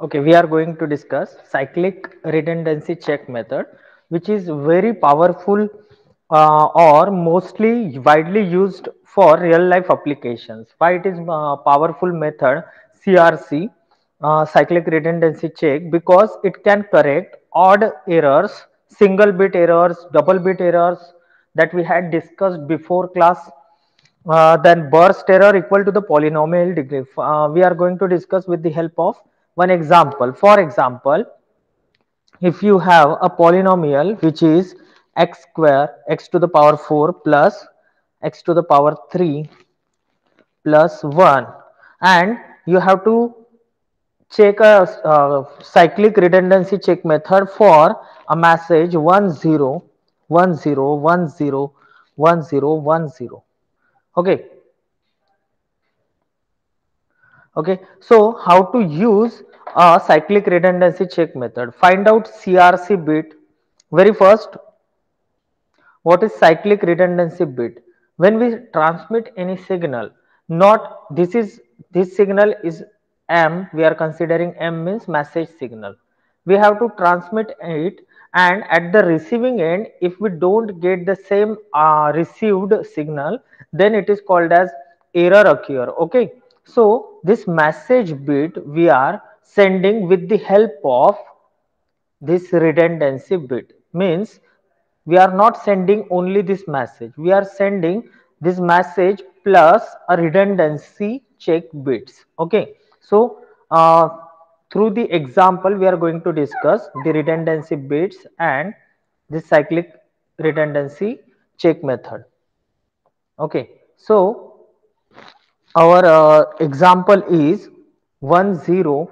Okay, we are going to discuss cyclic redundancy check method, which is very powerful uh, or mostly widely used for real life applications. Why it is uh, powerful method CRC, uh, cyclic redundancy check, because it can correct odd errors, single bit errors, double bit errors that we had discussed before class uh, then burst error equal to the polynomial degree. Uh, we are going to discuss with the help of one example. For example, if you have a polynomial which is x square x to the power 4 plus x to the power 3 plus 1 and you have to check a uh, cyclic redundancy check method for a message 10 10 10 10 10 okay okay so how to use a cyclic redundancy check method? Find out crc bit. Very first what is cyclic redundancy bit? When we transmit any signal not this is this signal is m we are considering m means message signal. We have to transmit it and at the receiving end if we don't get the same uh, received signal then it is called as error occur okay so this message bit we are sending with the help of this redundancy bit. Means we are not sending only this message. We are sending this message plus a redundancy check bits. Okay. So uh, through the example we are going to discuss the redundancy bits and the cyclic redundancy check method. Okay. So our uh, example is 1 0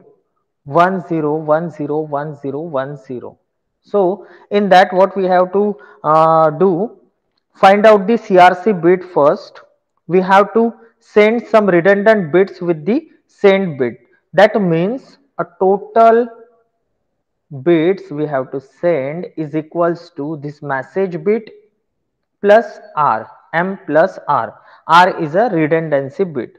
1 0 1 0 1 0 1 0 so in that what we have to uh, do find out the crc bit first. We have to send some redundant bits with the send bit. That means a total bits we have to send is equals to this message bit plus r m plus r r is a redundancy bit.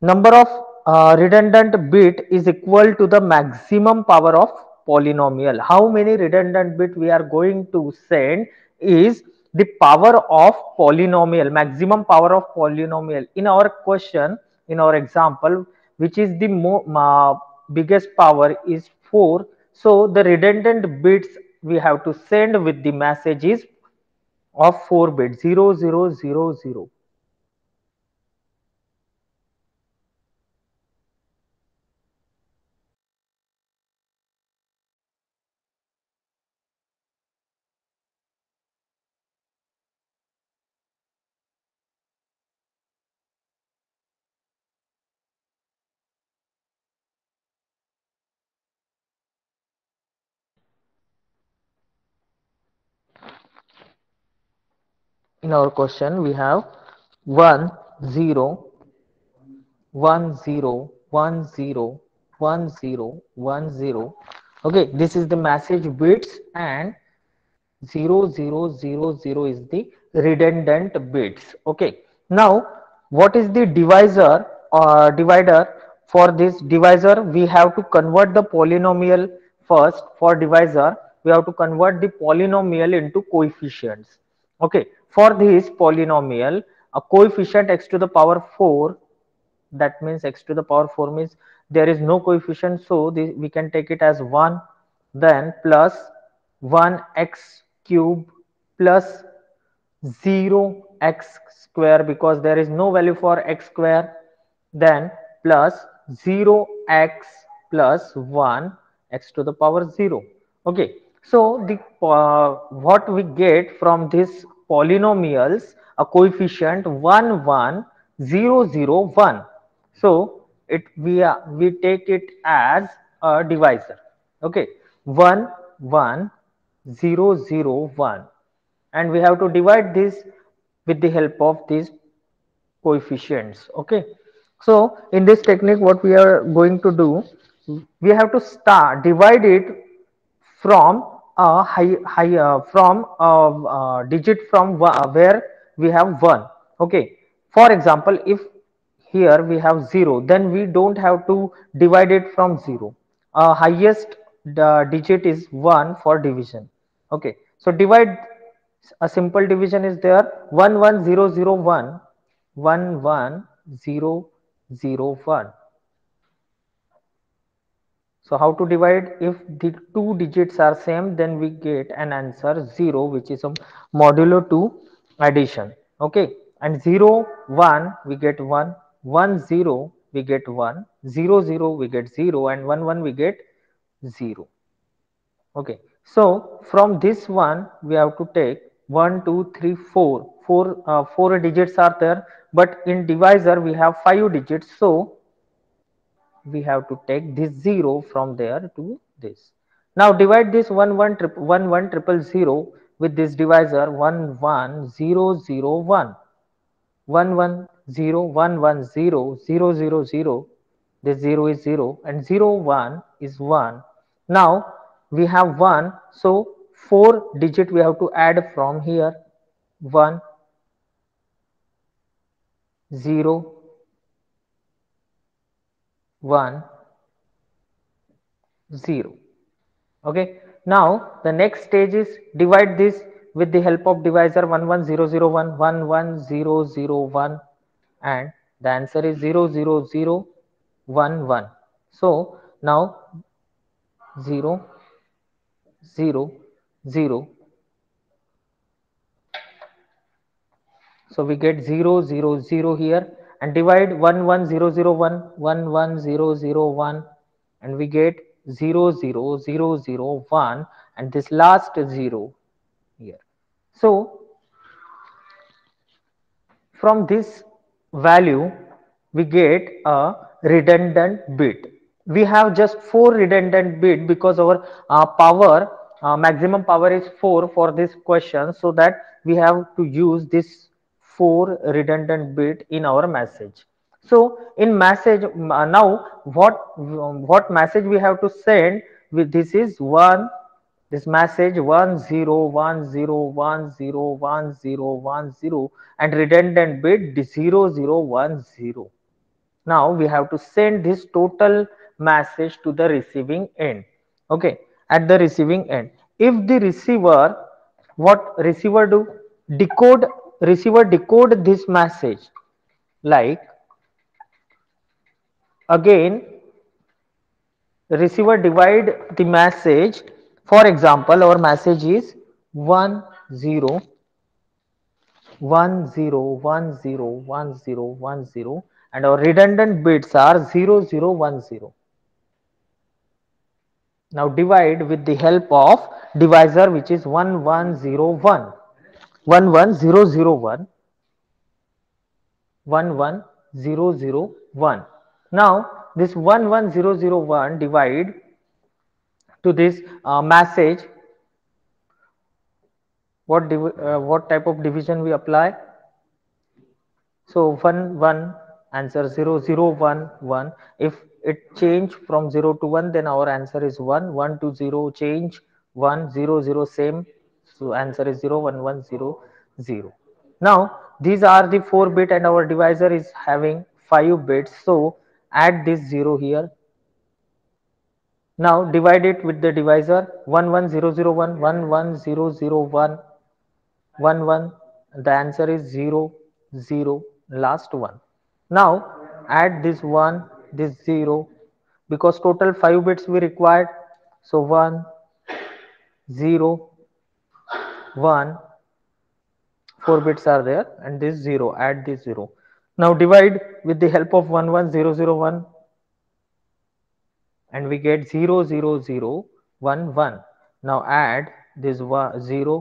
Number of uh, redundant bit is equal to the maximum power of polynomial. How many redundant bit we are going to send is the power of polynomial maximum power of polynomial. In our question in our example which is the uh, biggest power is 4 so the redundant bits we have to send with the messages of 4 bits 0 in our question we have 1 0 1 0 1 0 1 0 1 0 okay this is the message bits and 0 0 0 0 is the redundant bits. Okay now what is the divisor or uh, divider? For this divisor we have to convert the polynomial first. For divisor we have to convert the polynomial into coefficients. Okay for this polynomial a coefficient x to the power 4 that means x to the power 4 means there is no coefficient so this, we can take it as 1 then plus 1 x cube plus 0 x square because there is no value for x square then plus 0 x plus 1 x to the power 0 okay so the uh, what we get from this polynomials a coefficient 1 1 0 0 1 so it we uh, we take it as a divisor. Okay. 1 1 0 0 1 and we have to divide this with the help of these coefficients. Okay. So in this technique what we are going to do we have to start divide it from a high, high uh, from a uh, digit from uh, where we have 1 okay? For example if here we have 0 then we don't have to divide it from 0 uh, highest uh, digit is 1 for division okay? So divide a simple division is there. 11001 11001 so how to divide? If the two digits are same then we get an answer 0 which is a modulo 2 addition. Okay. And 0 1 we get 1 1 0 we get 1 0 0 we get 0 and 1 1 we get 0 okay. So from this one we have to take 1 2 3 4 4 uh, 4 digits are there but in divisor we have 5 digits. So we have to take this 0 from there to this. Now divide this 1 1 triple 1 1 triple 0 with this divisor 1 1 0 0 1 1 1 0 1 1 0 0 0 0 this 0 is 0 and 0 1 is 1 now we have 1 so 4 digit we have to add from here. 1 0 1 0 okay? Now the next stage is divide this with the help of divisor 11001 11001 and the answer is 00011 so now 0 0 0 so we get 0 0 0 here and divide 11001 11001 and we get 0 0 0 0 1 and this last 0 here. So from this value we get a redundant bit. We have just four redundant bit because our uh, power uh, maximum power is 4 for this question so that we have to use this four redundant bit in our message. So in message uh, now what what message we have to send? With this is one this message one zero one zero one zero one zero one zero and redundant bit zero zero one zero. Now we have to send this total message to the receiving end. Okay at the receiving end. If the receiver what receiver do? Decode receiver decode this message. Like again receiver divide the message. For example our message is 1 0 1 0 1 0 1 0 1 0 and our redundant bits are 0 0 1 0 now divide with the help of divisor which is 1101 11001 11001 now this 11001 divide to this uh, message what uh, what type of division we apply? So 1 1 answer 0 0 1 1 if it change from 0 to 1 then our answer is 1 1 to 0 change 1 0 0 same so answer is 0 1 1 0 0. Now these are the 4 bit and our divisor is having 5 bits. So add this 0 here. Now divide it with the divisor 11001 11001 1 1 the answer is 0 0 last one. Now add this 1 this 0 because total 5 bits we required. So 1 0 1 4 bits are there and this 0 add this 0 now divide with the help of 11001 and we get 0 0 0 1 1 now add this 0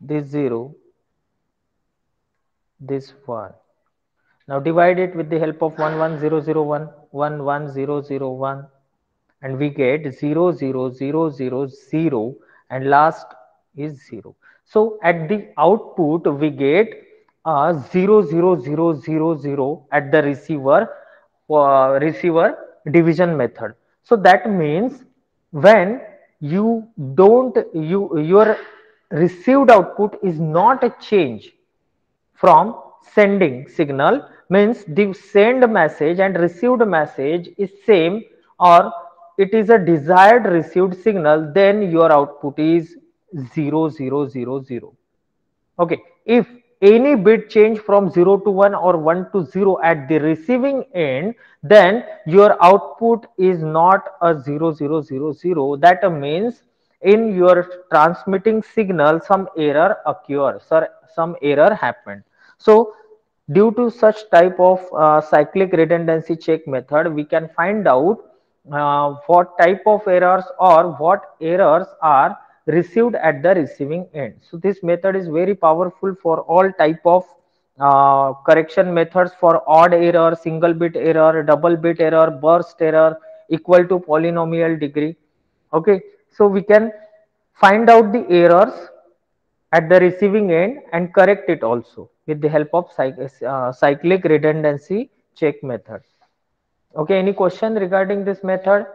this 0 this 1 now divide it with the help of 11001 11001 and we get 0 0 0 0 0 and last is 0 so at the output we get a 0 0 0 0 0 at the receiver uh, receiver division method. So that means when you don't you your received output is not a change from sending signal means the send message and received message is same or it is a desired received signal, then your output is 0, 0, 0, 0. Okay, if any bit change from 0 to 1 or 1 to 0 at the receiving end, then your output is not a 0, 0, 0, 0. That means in your transmitting signal, some error occurs or some error happened. So due to such type of uh, cyclic redundancy check method, we can find out uh, what type of errors or what errors are received at the receiving end. So this method is very powerful for all type of uh, correction methods for odd error, single bit error, double bit error, burst error equal to polynomial degree. Okay, so we can find out the errors at the receiving end and correct it also with the help of uh, cyclic redundancy check method. Okay, any question regarding this method?